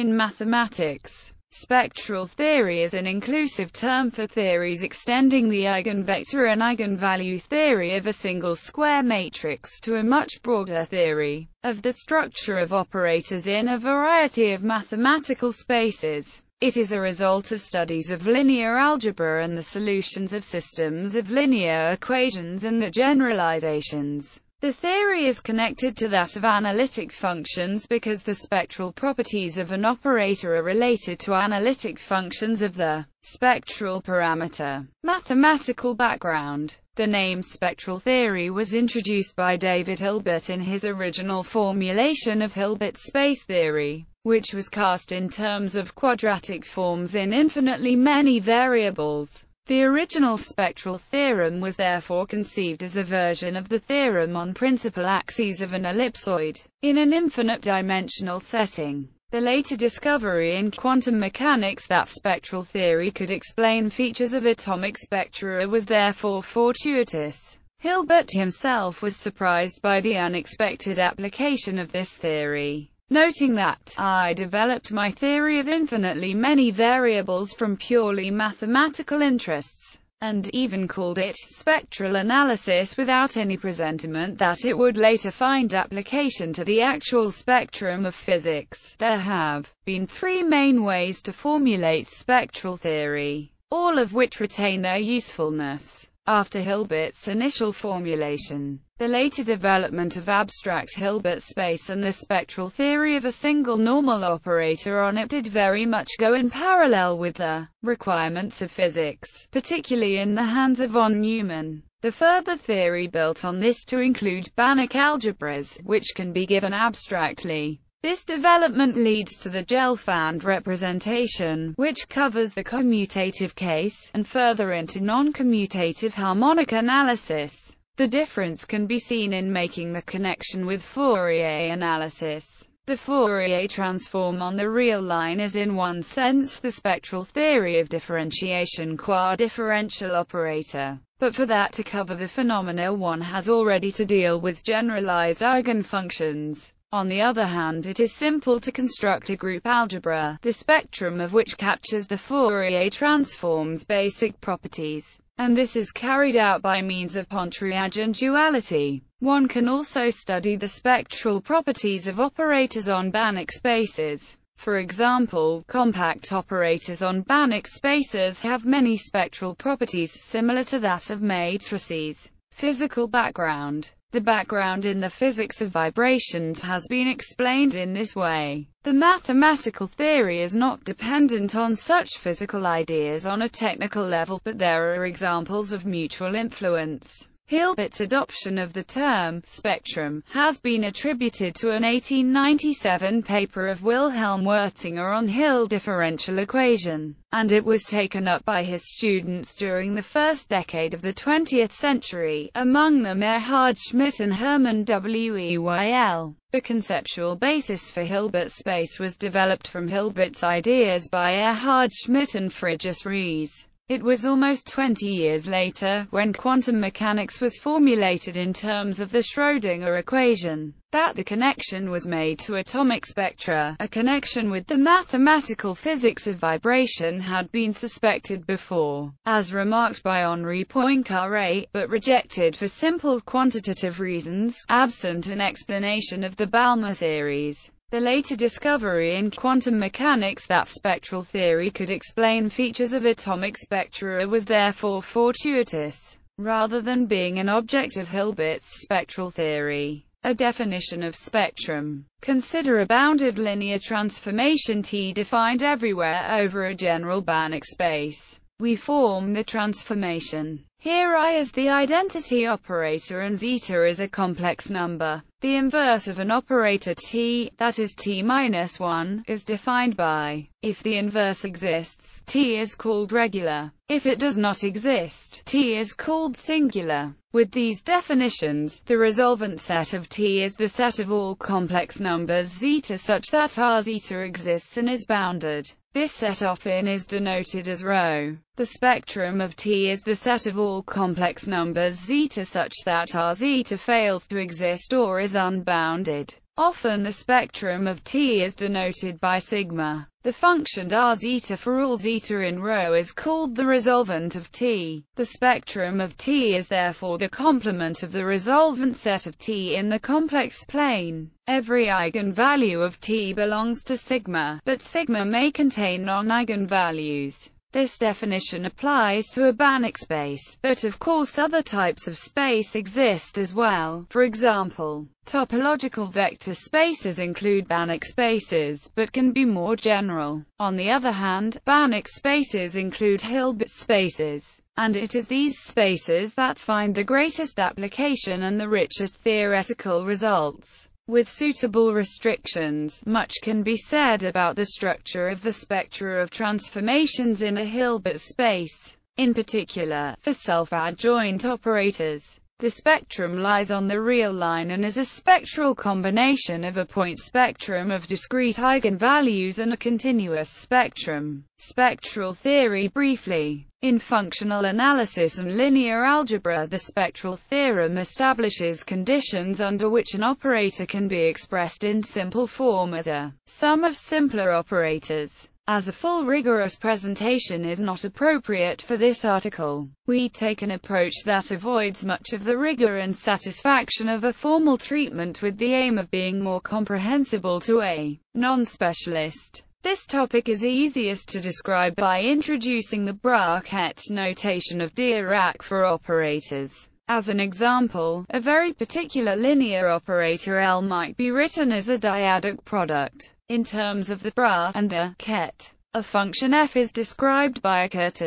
In mathematics, spectral theory is an inclusive term for theories extending the eigenvector and eigenvalue theory of a single square matrix to a much broader theory of the structure of operators in a variety of mathematical spaces. It is a result of studies of linear algebra and the solutions of systems of linear equations and the generalizations. The theory is connected to that of analytic functions because the spectral properties of an operator are related to analytic functions of the spectral parameter. Mathematical background The name spectral theory was introduced by David Hilbert in his original formulation of Hilbert space theory, which was cast in terms of quadratic forms in infinitely many variables. The original spectral theorem was therefore conceived as a version of the theorem on principal axes of an ellipsoid, in an infinite-dimensional setting. The later discovery in quantum mechanics that spectral theory could explain features of atomic spectra was therefore fortuitous. Hilbert himself was surprised by the unexpected application of this theory noting that I developed my theory of infinitely many variables from purely mathematical interests, and even called it spectral analysis without any presentiment that it would later find application to the actual spectrum of physics. There have been three main ways to formulate spectral theory, all of which retain their usefulness. After Hilbert's initial formulation, the later development of abstract Hilbert space and the spectral theory of a single normal operator on it did very much go in parallel with the requirements of physics, particularly in the hands of von Neumann. The further theory built on this to include Banach algebras, which can be given abstractly. This development leads to the Gelfand representation, which covers the commutative case, and further into non-commutative harmonic analysis. The difference can be seen in making the connection with Fourier analysis. The Fourier transform on the real line is in one sense the spectral theory of differentiation qua differential operator. But for that to cover the phenomena one has already to deal with generalized eigenfunctions. On the other hand it is simple to construct a group algebra, the spectrum of which captures the Fourier transform's basic properties, and this is carried out by means of Pontryagin duality. One can also study the spectral properties of operators on Banach spaces. For example, compact operators on Banach spaces have many spectral properties similar to that of matrices. Physical background the background in the physics of vibrations has been explained in this way. The mathematical theory is not dependent on such physical ideas on a technical level, but there are examples of mutual influence. Hilbert's adoption of the term spectrum has been attributed to an 1897 paper of Wilhelm Wirtinger on Hill differential equation, and it was taken up by his students during the first decade of the 20th century, among them Erhard Schmidt and Hermann Weyl. The conceptual basis for Hilbert space was developed from Hilbert's ideas by Erhard Schmidt and Frigyes Riesz. It was almost 20 years later, when quantum mechanics was formulated in terms of the Schrödinger equation, that the connection was made to atomic spectra. A connection with the mathematical physics of vibration had been suspected before, as remarked by Henri Poincaré, but rejected for simple quantitative reasons, absent an explanation of the Balmer series. The later discovery in quantum mechanics that spectral theory could explain features of atomic spectra was therefore fortuitous, rather than being an object of Hilbert's spectral theory. A definition of spectrum. Consider a bounded linear transformation T defined everywhere over a general Banach space. We form the transformation. Here I is the identity operator and zeta is a complex number. The inverse of an operator t, that is t minus 1, is defined by, if the inverse exists, t is called regular. If it does not exist, t is called singular. With these definitions, the resolvent set of T is the set of all complex numbers zeta such that R zeta exists and is bounded. This set often is denoted as rho. The spectrum of T is the set of all complex numbers zeta such that R zeta fails to exist or is unbounded. Often the spectrum of T is denoted by sigma. The function r zeta for all zeta in ρ is called the resolvent of T. The spectrum of T is therefore the complement of the resolvent set of T in the complex plane. Every eigenvalue of T belongs to sigma, but sigma may contain non-eigenvalues. This definition applies to a Banach space, but of course other types of space exist as well. For example, topological vector spaces include Banach spaces, but can be more general. On the other hand, Banach spaces include Hilbert spaces, and it is these spaces that find the greatest application and the richest theoretical results. With suitable restrictions, much can be said about the structure of the spectra of transformations in a Hilbert space. In particular, for self-adjoint operators, the spectrum lies on the real line and is a spectral combination of a point spectrum of discrete eigenvalues and a continuous spectrum. Spectral theory briefly. In functional analysis and linear algebra the spectral theorem establishes conditions under which an operator can be expressed in simple form as a sum of simpler operators. As a full rigorous presentation is not appropriate for this article, we take an approach that avoids much of the rigor and satisfaction of a formal treatment with the aim of being more comprehensible to a non-specialist. This topic is easiest to describe by introducing the bracket notation of Dirac for operators. As an example, a very particular linear operator L might be written as a dyadic product in terms of the bra and the ket. A function f is described by a ket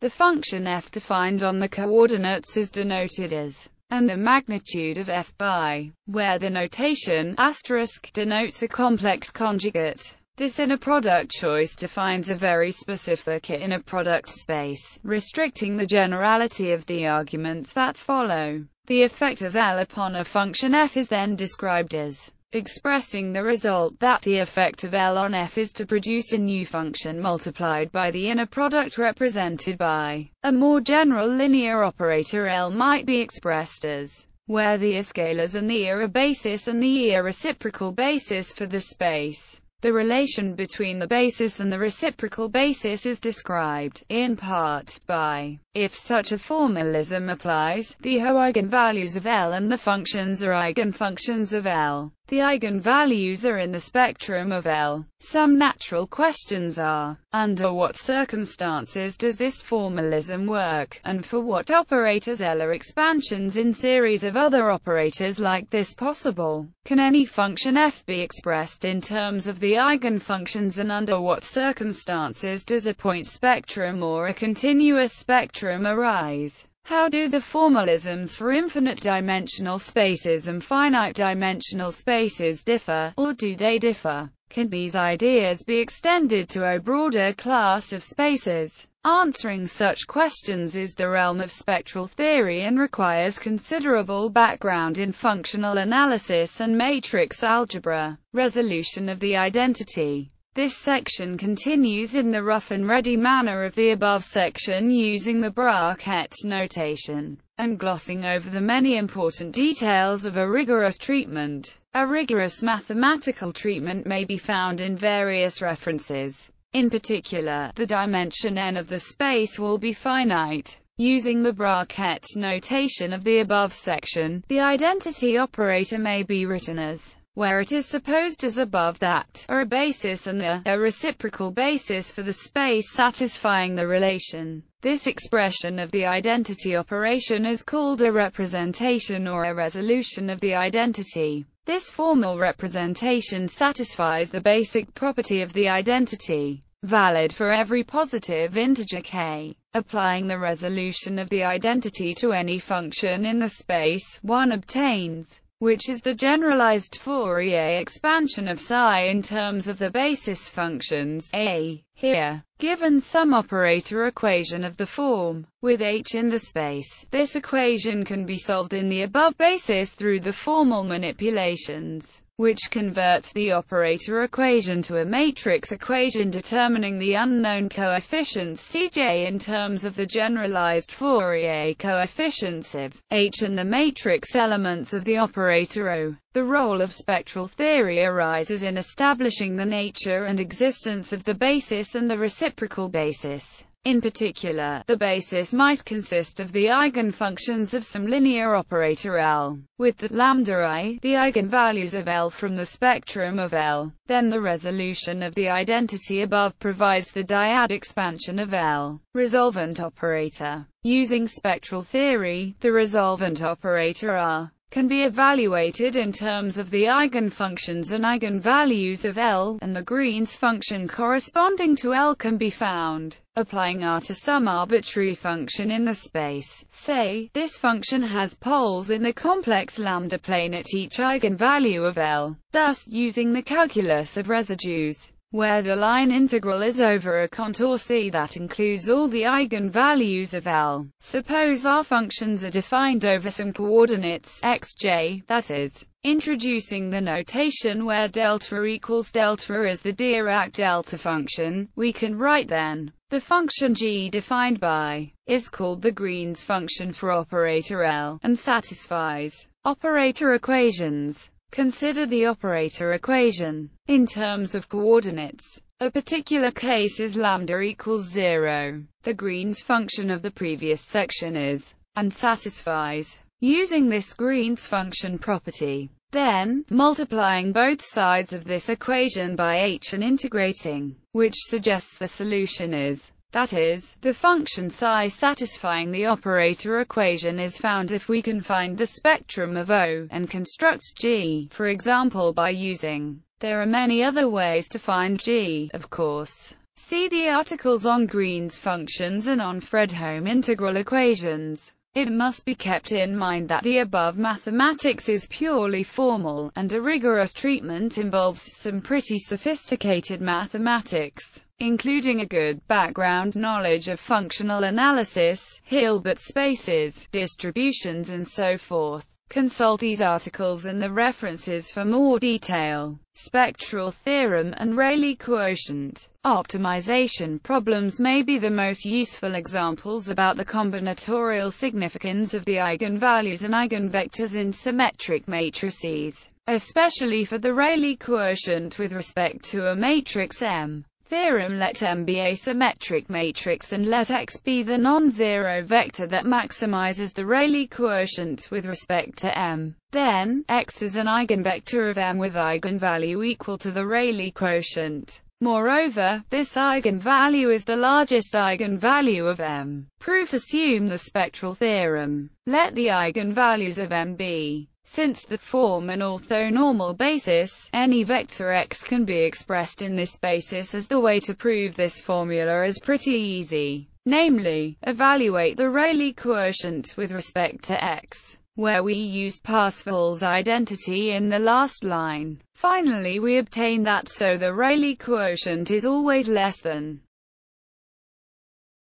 the function f defined on the coordinates is denoted as and the magnitude of f by, where the notation asterisk denotes a complex conjugate. This inner product choice defines a very specific inner product space, restricting the generality of the arguments that follow. The effect of L upon a function f is then described as expressing the result that the effect of L on F is to produce a new function multiplied by the inner product represented by a more general linear operator L might be expressed as where the scalars and the are basis and the a reciprocal basis for the space. The relation between the basis and the reciprocal basis is described, in part, by, if such a formalism applies, the Ho eigenvalues of L and the functions are eigenfunctions of L. The eigenvalues are in the spectrum of L. Some natural questions are, under what circumstances does this formalism work, and for what operators L are expansions in series of other operators like this possible? Can any function f be expressed in terms of the eigenfunctions and under what circumstances does a point spectrum or a continuous spectrum arise? How do the formalisms for infinite-dimensional spaces and finite-dimensional spaces differ, or do they differ? Can these ideas be extended to a broader class of spaces? Answering such questions is the realm of spectral theory and requires considerable background in functional analysis and matrix algebra. Resolution of the identity this section continues in the rough and ready manner of the above section using the bracket notation, and glossing over the many important details of a rigorous treatment. A rigorous mathematical treatment may be found in various references. In particular, the dimension n of the space will be finite. Using the bracket notation of the above section, the identity operator may be written as where it is supposed as above that, are a basis and the, a reciprocal basis for the space satisfying the relation. This expression of the identity operation is called a representation or a resolution of the identity. This formal representation satisfies the basic property of the identity, valid for every positive integer k. Applying the resolution of the identity to any function in the space, one obtains which is the generalized Fourier expansion of psi in terms of the basis functions a. Here, given some operator equation of the form, with h in the space, this equation can be solved in the above basis through the formal manipulations. Which converts the operator equation to a matrix equation determining the unknown coefficients Cj in terms of the generalized Fourier coefficients of H and the matrix elements of the operator O. The role of spectral theory arises in establishing the nature and existence of the basis and the reciprocal basis. In particular, the basis might consist of the eigenfunctions of some linear operator L, with the lambda i, the eigenvalues of L from the spectrum of L. Then the resolution of the identity above provides the dyad expansion of L. Resolvent operator. Using spectral theory, the resolvent operator R can be evaluated in terms of the eigenfunctions and eigenvalues of L, and the Green's function corresponding to L can be found. Applying R to some arbitrary function in the space, say, this function has poles in the complex lambda plane at each eigenvalue of L. Thus, using the calculus of residues, where the line integral is over a contour C that includes all the eigenvalues of L. Suppose our functions are defined over some coordinates xj, that is, introducing the notation where delta equals delta is the Dirac delta function, we can write then, the function g defined by, is called the Green's function for operator L, and satisfies operator equations. Consider the operator equation. In terms of coordinates, a particular case is lambda equals 0. The Green's function of the previous section is, and satisfies, using this Green's function property. Then, multiplying both sides of this equation by h and integrating, which suggests the solution is that is, the function psi satisfying the operator equation is found if we can find the spectrum of O, and construct G, for example by using. There are many other ways to find G, of course. See the articles on Green's functions and on Fredholm integral equations. It must be kept in mind that the above mathematics is purely formal, and a rigorous treatment involves some pretty sophisticated mathematics including a good background knowledge of functional analysis, Hilbert spaces, distributions and so forth. Consult these articles and the references for more detail. Spectral theorem and Rayleigh quotient. Optimization problems may be the most useful examples about the combinatorial significance of the eigenvalues and eigenvectors in symmetric matrices, especially for the Rayleigh quotient with respect to a matrix M theorem let M be a symmetric matrix and let X be the non-zero vector that maximizes the Rayleigh quotient with respect to M. Then, X is an eigenvector of M with eigenvalue equal to the Rayleigh quotient. Moreover, this eigenvalue is the largest eigenvalue of M. Proof assume the spectral theorem. Let the eigenvalues of M be since the form an orthonormal basis, any vector x can be expressed in this basis as the way to prove this formula is pretty easy. Namely, evaluate the Rayleigh quotient with respect to x, where we used Parseval's identity in the last line. Finally we obtain that so the Rayleigh quotient is always less than